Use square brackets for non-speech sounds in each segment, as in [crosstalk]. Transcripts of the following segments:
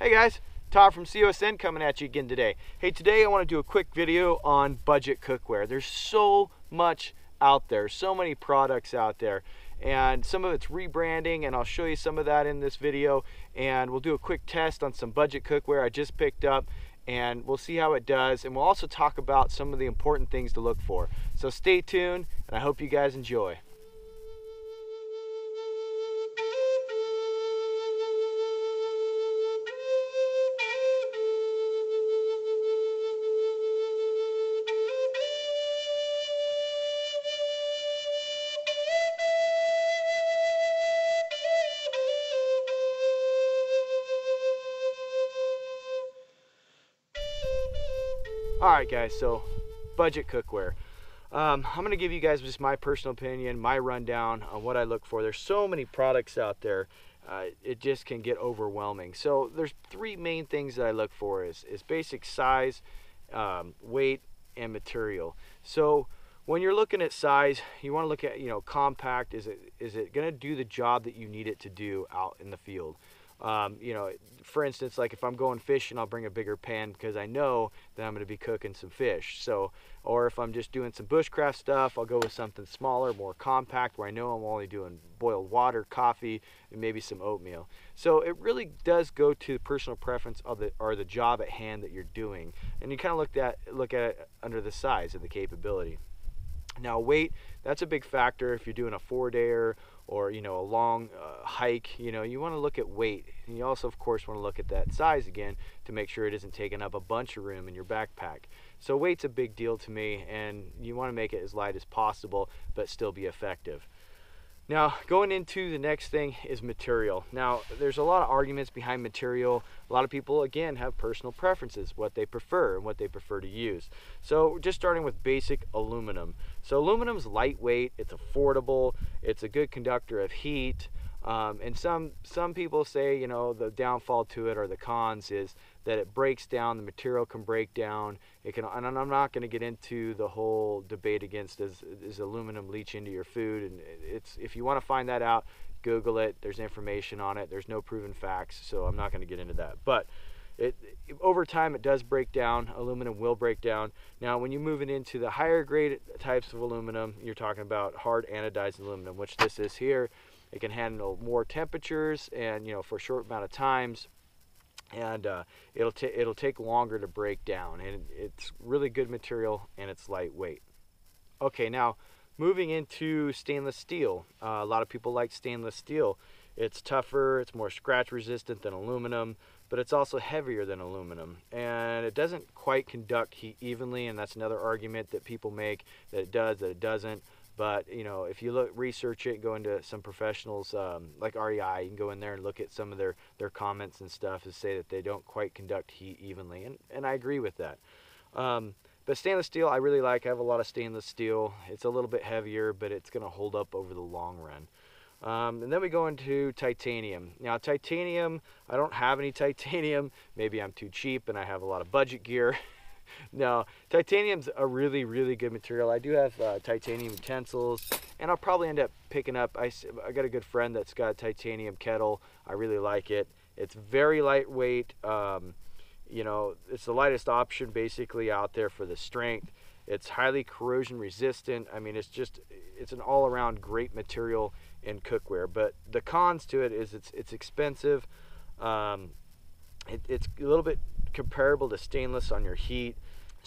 Hey guys, Todd from COSN coming at you again today. Hey, today I want to do a quick video on budget cookware. There's so much out there, so many products out there, and some of it's rebranding, and I'll show you some of that in this video, and we'll do a quick test on some budget cookware I just picked up, and we'll see how it does, and we'll also talk about some of the important things to look for. So stay tuned, and I hope you guys enjoy. All right, guys, so budget cookware. Um, I'm to give you guys just my personal opinion, my rundown on what I look for. There's so many products out there, uh, it just can get overwhelming. So there's three main things that I look for is, is basic size, um, weight, and material. So when you're looking at size, you want to look at, you know, compact. Is it is it to do the job that you need it to do out in the field? Um, you know, for instance, like if I'm going fishing, I'll bring a bigger pan because I know that I'm going to be cooking some fish. So, or if I'm just doing some bushcraft stuff, I'll go with something smaller, more compact, where I know I'm only doing boiled water, coffee, and maybe some oatmeal. So it really does go to the personal preference of the or the job at hand that you're doing, and you kind of look at look at it under the size of the capability. Now weight, that's a big factor if you're doing a four dayer or you know a long uh, hike you know you want to look at weight. And you also of course want to look at that size again to make sure it isn't taking up a bunch of room in your backpack. So weight's a big deal to me and you want to make it as light as possible but still be effective now, going into the next thing is material. Now, there's a lot of arguments behind material. A lot of people, again, have personal preferences, what they prefer and what they prefer to use. So, just starting with basic aluminum. So, aluminum is lightweight, it's affordable, it's a good conductor of heat. Um, and some some people say, you know, the downfall to it or the cons is that it breaks down. The material can break down. It can, and I'm not going to get into the whole debate against does, does aluminum leach into your food. And it's if you want to find that out, Google it. There's information on it. There's no proven facts, so I'm not going to get into that. But it, over time it does break down aluminum will break down now when you move it into the higher grade types of aluminum you're talking about hard anodized aluminum which this is here it can handle more temperatures and you know for a short amount of times and uh, it'll, it'll take longer to break down and it's really good material and it's lightweight. Okay, now moving into stainless steel. Uh, a lot of people like stainless steel. It's tougher, it's more scratch resistant than aluminum, but it's also heavier than aluminum. And it doesn't quite conduct heat evenly, and that's another argument that people make that it does, that it doesn't. But you know, if you look, research it, go into some professionals um, like REI, you can go in there and look at some of their their comments and stuff and say that they don't quite conduct heat evenly, and and I agree with that. Um, but stainless steel, I really like. I have a lot of stainless steel. It's a little bit heavier, but it's going to hold up over the long run. Um, and then we go into titanium. Now, titanium, I don't have any titanium. Maybe I'm too cheap and I have a lot of budget gear. [laughs] no, titanium's a really, really good material. I do have uh, titanium utensils, and I'll probably end up picking up. I, I got a good friend that's got a titanium kettle. I really like it. It's very lightweight. Um, you know, it's the lightest option basically out there for the strength. It's highly corrosion resistant. I mean, it's just, it's an all around great material in cookware. But the cons to it is it's, it's expensive. Um, it, it's a little bit comparable to stainless on your heat.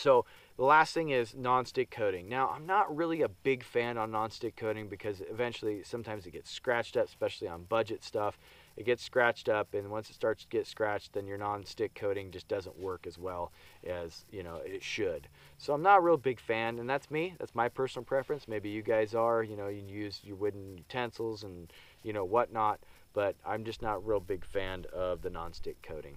So the last thing is non-stick coating. Now, I'm not really a big fan on non-stick coating because eventually sometimes it gets scratched up, especially on budget stuff. It gets scratched up and once it starts to get scratched, then your non-stick coating just doesn't work as well as, you know, it should. So I'm not a real big fan and that's me. That's my personal preference. Maybe you guys are, you know, you use your wooden utensils and, you know, whatnot, but I'm just not a real big fan of the non-stick coating.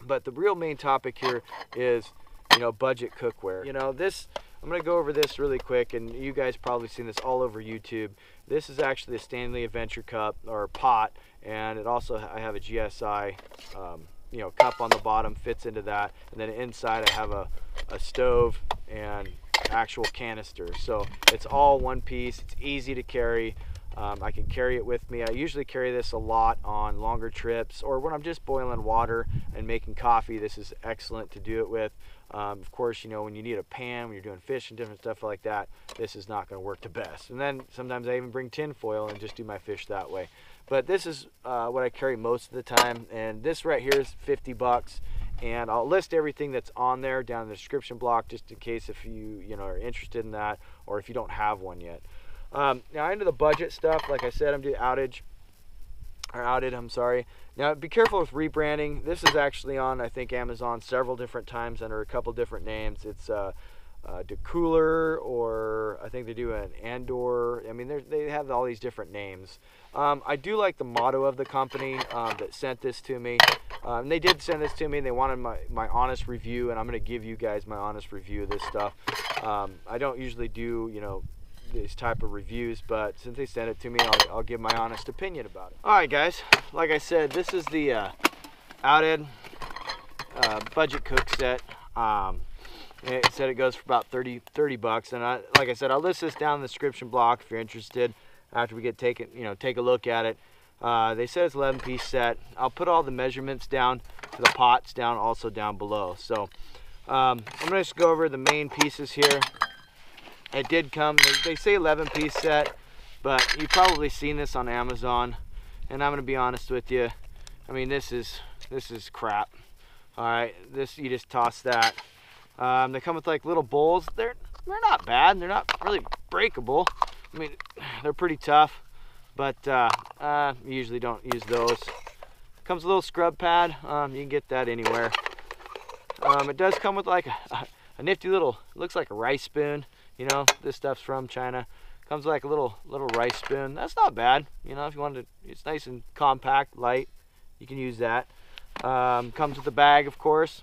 But the real main topic here is, you know, budget cookware. You know, this, I'm to go over this really quick, and you guys probably seen this all over YouTube. This is actually a Stanley Adventure Cup, or pot, and it also, I have a GSI, um, you know, cup on the bottom, fits into that, and then inside I have a, a stove and actual canister. So it's all one piece, it's easy to carry. Um, I can carry it with me. I usually carry this a lot on longer trips or when I'm just boiling water and making coffee. This is excellent to do it with. Um, of course, you know, when you need a pan, when you're doing fish and different stuff like that, this is not going to work the best. And then sometimes I even bring tin foil and just do my fish that way. But this is uh, what I carry most of the time. And this right here is 50 bucks. And I'll list everything that's on there down in the description block just in case if you, you know, are interested in that or if you don't have one yet. Um, now into the budget stuff, like I said, I'm doing outage or OUTAD, I'm sorry. Now be careful with rebranding. This is actually on, I think, Amazon several different times under a couple different names. It's uh, uh, DeCooler or I think they do an Andor. I mean, they have all these different names. Um, I do like the motto of the company um, that sent this to me. Um, they did send this to me and they wanted my, my honest review and I'm going to give you guys my honest review of this stuff. Um, I don't usually do, you know, these type of reviews, but since they sent it to me, I'll, I'll, give my honest opinion about it. All right, guys, like I said, this is the uh, OUTAD uh, budget cook set. Um, it said it goes for about 30, 30 bucks, and I, like I said, I'll list this down in the description block if you're interested. After we get taken, you know, take a look at it. Uh, they said it's 11 piece set. I'll put all the measurements down to the pots down also down below. So um, I'm gonna just go over the main pieces here. It did come, they, they say 11 piece set, but you've probably seen this on Amazon. And I'm gonna be honest with you. I mean, this is, this is crap. All right, this, you just toss that. Um, they come with like little bowls. They're, they're not bad. They're not really breakable. I mean, [sighs] they're pretty tough, but uh, uh, usually don't use those. Comes a little scrub pad. Um, you can get that anywhere. Um, it does come with like a, a nifty little, looks like a rice spoon. You know, this stuff's from China. Comes like a little little rice spoon. That's not bad. You know, if you wanted to, it's nice and compact, light. You can use that. Um, comes with a bag, of course.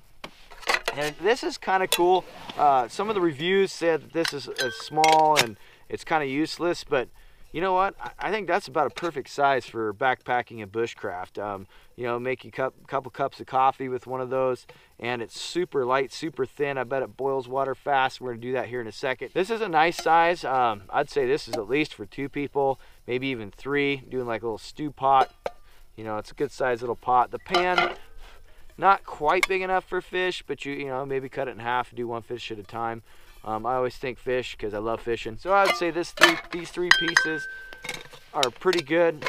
And this is kind of cool. Uh, some of the reviews said that this is, is small and it's kind of useless, but you know what? I think that's about a perfect size for backpacking and bushcraft. Um, you know, make a cup, couple cups of coffee with one of those, and it's super light, super thin. I bet it boils water fast. We're gonna do that here in a second. This is a nice size. Um, I'd say this is at least for two people, maybe even three, doing like a little stew pot. You know, it's a good size little pot. The pan, not quite big enough for fish, but you, you know, maybe cut it in half, do one fish at a time. Um, I always think fish because I love fishing. So I would say this three, these three pieces are pretty good,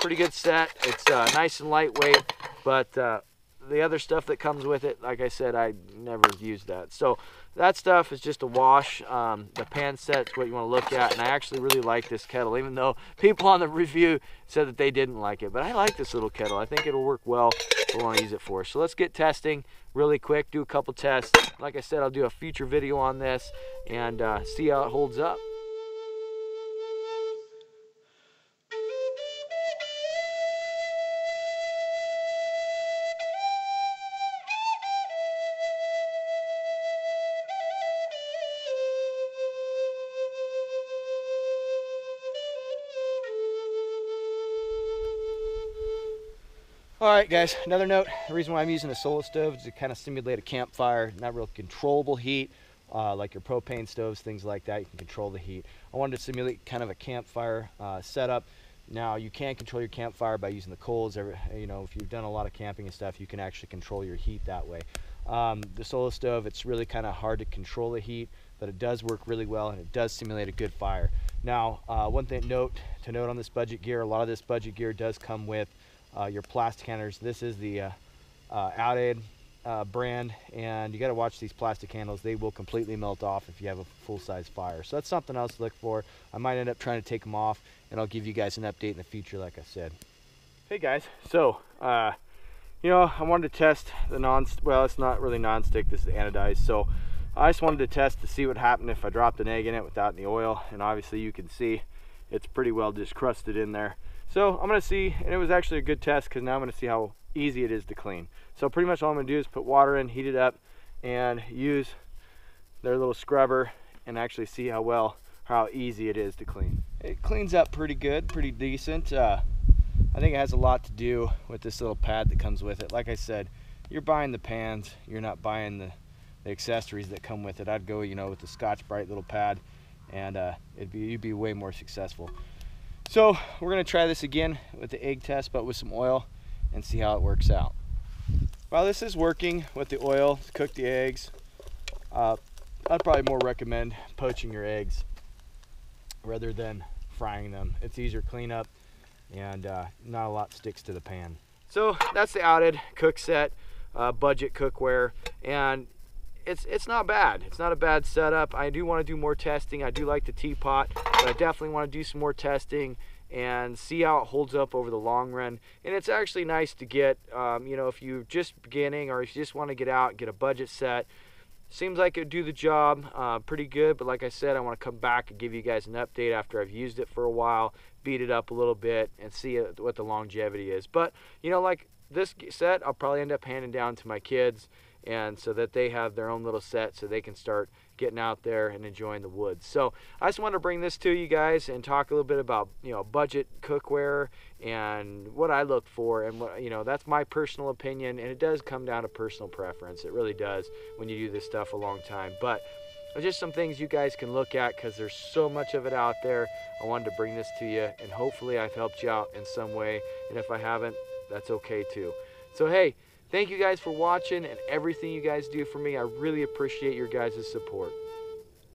pretty good set. It's uh, nice and lightweight, but uh, the other stuff that comes with it, like I said, I never used that. So that stuff is just a wash. Um, the pan set's what you want to look at, and I actually really like this kettle, even though people on the review said that they didn't like it. But I like this little kettle. I think it'll work well. We want to use it for. So let's get testing really quick, do a couple tests. Like I said, I'll do a future video on this and uh, see how it holds up. All right, guys, another note. The reason why I'm using a solo stove is to kind of simulate a campfire, not real controllable heat, uh, like your propane stoves, things like that. You can control the heat. I wanted to simulate kind of a campfire uh, setup. Now, you can control your campfire by using the coals. You know, if you've done a lot of camping and stuff, you can actually control your heat that way. Um, the solo stove, it's really kind of hard to control the heat, but it does work really well and it does simulate a good fire. Now, uh, one thing note to note on this budget gear, a lot of this budget gear does come with uh, your plastic handles. This is the uh, uh, uh, brand, and you got to watch these plastic handles. They will completely melt off if you have a full-size fire. So that's something else to look for. I might end up trying to take them off, and I'll give you guys an update in the future, like I said. Hey guys, so uh, you know, I wanted to test the non. Well, it's not really non-stick. This is anodized, so. I just wanted to test to see what happened if I dropped an egg in it without any oil and obviously you can see it's pretty well just crusted in there so I'm gonna see, and it was actually a good test because now I'm gonna see how easy it is to clean. So pretty much all I'm gonna do is put water in, heat it up, and use their little scrubber and actually see how well, how easy it is to clean. It cleans up pretty good, pretty decent. Uh, I think it has a lot to do with this little pad that comes with it. Like I said, you're buying the pans, you're not buying the, the accessories that come with it. I'd go, you know, with the Scotch-Brite little pad, and uh, it'd be you'd be way more successful. So we're gonna try this again with the egg test, but with some oil and see how it works out. While this is working with the oil to cook the eggs, uh, I'd probably more recommend poaching your eggs rather than frying them. It's easier cleanup and uh, not a lot sticks to the pan. So that's the OUTAD cook set, uh, budget cookware, and it's it's not bad. It's not a bad setup. I do want to do more testing. I do like the teapot, but I definitely want to do some more testing and see how it holds up over the long run. And it's actually nice to get, um, you know, if you're just beginning or if you just want to get out, get a budget set. Seems like it would do the job uh, pretty good, but like I said, I want to come back and give you guys an update after I've used it for a while, beat it up a little bit, and see what the longevity is. But, you know, like this set, I'll probably end up handing down to my kids and so that they have their own little set so they can start getting out there and enjoying the woods. So I just want to bring this to you guys and talk a little bit about you know budget cookware and what I look for and what you know that's my personal opinion and it does come down to personal preference. It really does when you do this stuff a long time. But just some things you guys can look at because there's so much of it out there. I wanted to bring this to you and hopefully I've helped you out in some way. And if I haven't, that's okay too. So hey, Thank you guys for watching and everything you guys do for me. I really appreciate your guys' support.